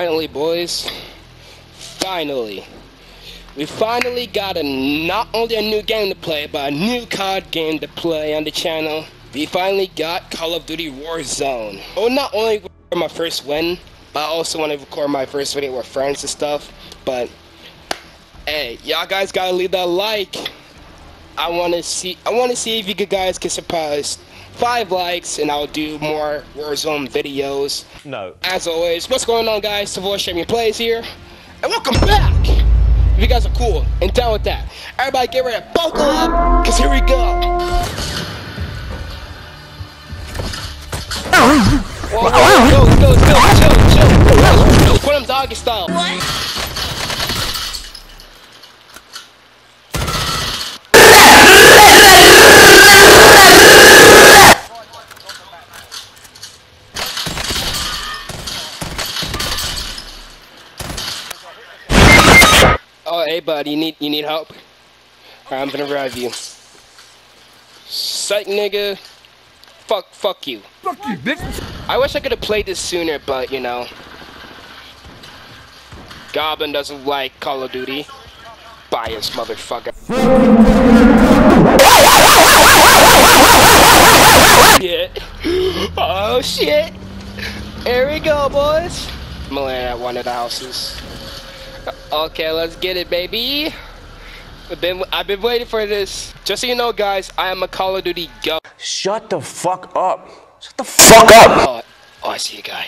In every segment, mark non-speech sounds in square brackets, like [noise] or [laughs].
Finally, boys. Finally. We finally got a not only a new game to play, but a new COD game to play on the channel. We finally got Call of Duty Warzone. Oh, not only for my first win, but I also want to record my first video with friends and stuff. But hey, y'all guys gotta leave that like. I want to see. I want to see if you guys can surprise five likes, and I'll do more Warzone videos. No. As always, what's going on, guys? Savoy ChampionPlayz here, and welcome back. If you guys are cool and down with that, everybody get ready to buckle up, cause here we go. Whoa, whoa, go, go, go, chill, chill. Put him doggy style. Oh, you need you need help? Alright, I'm gonna revive you. Psych, nigga. Fuck, fuck you. Fuck you, bitch. I wish I could have played this sooner, but you know. Goblin doesn't like Call of Duty. Bias, motherfucker. shit. Oh shit. Here we go, boys. I'm gonna land at one of the houses. Okay, let's get it, baby. I've been I've been waiting for this. Just so you know, guys, I am a Call of Duty go. Shut the fuck up. Shut the fuck oh, up. Oh, oh, I see a guy.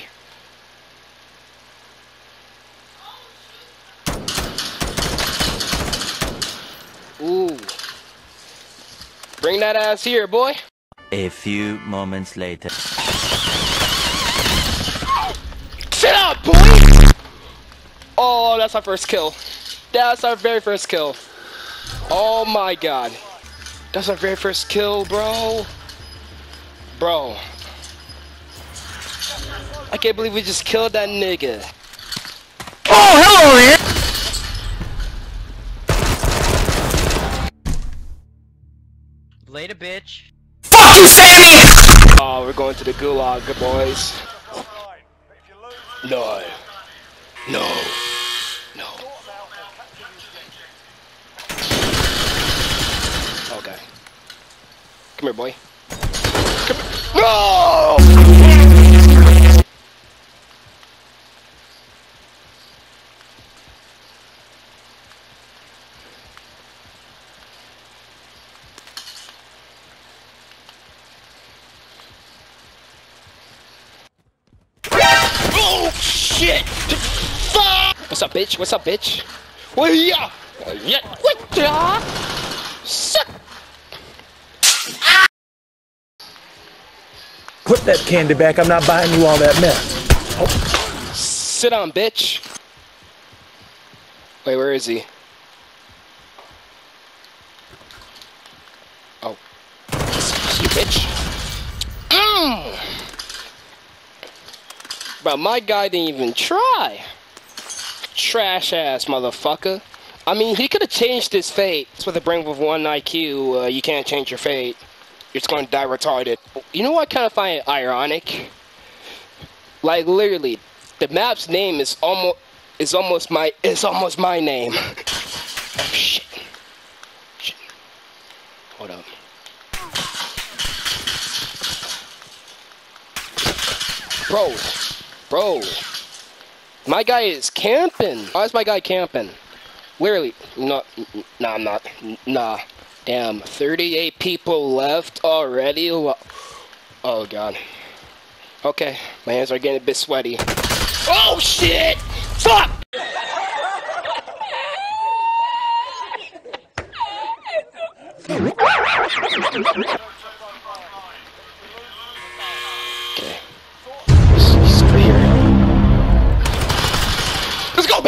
Ooh. Bring that ass here, boy. A few moments later. Sit up, boy! That's our first kill. That's our very first kill. Oh my god. That's our very first kill, bro. Bro. I can't believe we just killed that nigga. Oh, hello there. Later, bitch. Fuck you, Sammy. Oh, we're going to the gulag, boys. No. No. No. Okay. Come here, boy. Come here. No! Oh shit! What's up, bitch? What's up, bitch? What ya? Yeah. What ya? Suck. Put that candy back. I'm not buying you all that mess. Sit down, bitch. Wait, where is he? Oh. You bitch. Mm. Bro, my guy didn't even try. Trash ass motherfucker. I mean, he could have changed his fate. That's what they bring with one IQ. Uh, you can't change your fate. You're just going to die retarded. You know what I kind of find ironic? Like literally, the map's name is almost is almost my is almost my name. [laughs] oh shit. Shit. Hold up. Bro, bro, my guy is camping. Why is my guy camping? Literally, no, nah, I'm not. Nah, damn, 38 people left already. Oh god. Okay, my hands are getting a bit sweaty. Oh shit! Fuck! [laughs]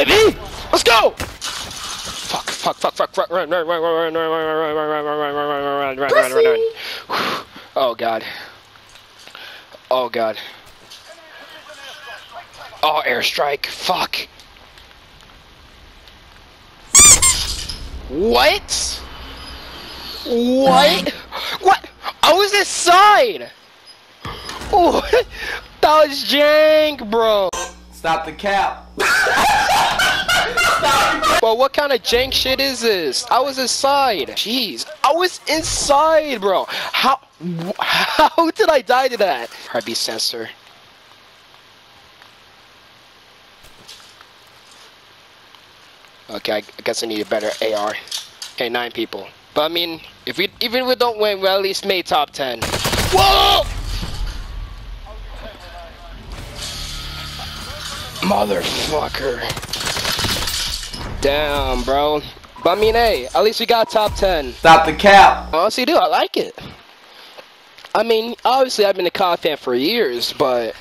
baby! Let's go! Fuck, fuck, fuck, fuck, fuck, run, run, run, run, run, run, run, run, run, run, run, run, run, run, run, run, run, run. Oh god. Oh god. Oh, airstrike. Fuck. What? What? What? I was inside. What? That was jank, bro. Stop the cap. What kind of jank shit is this? I was inside. Jeez, I was inside, bro. How [laughs] how did I die to that? Heartbeat sensor. Okay, I guess I need a better AR. Okay, nine people. But I mean, if we even if we don't win, we at least made top ten. Whoa! Motherfucker. Damn, bro. But I mean, hey, at least we got top 10. Stop the cap. Honestly, dude, I like it. I mean, obviously, I've been a COD fan for years, but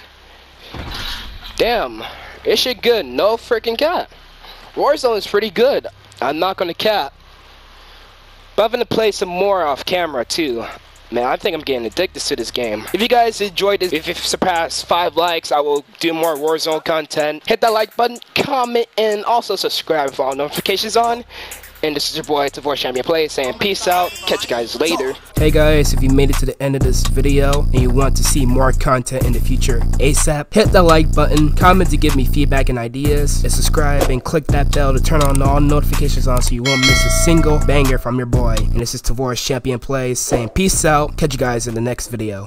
damn, It shit good. No freaking cap. Warzone is pretty good. I'm not gonna cap. But I'm gonna play some more off camera too. Man, I think I'm getting addicted to this game. If you guys enjoyed this, if it surpassed 5 likes, I will do more Warzone content. Hit that like button, comment, and also subscribe for all notifications on. And this is your boy, Tavor Champion Play, saying peace out. Catch you guys later. Hey guys, if you made it to the end of this video and you want to see more content in the future ASAP, hit that like button, comment to give me feedback and ideas, and subscribe and click that bell to turn on all notifications on so you won't miss a single banger from your boy. And this is Tavoris ChampionPlayz saying peace out. Catch you guys in the next video.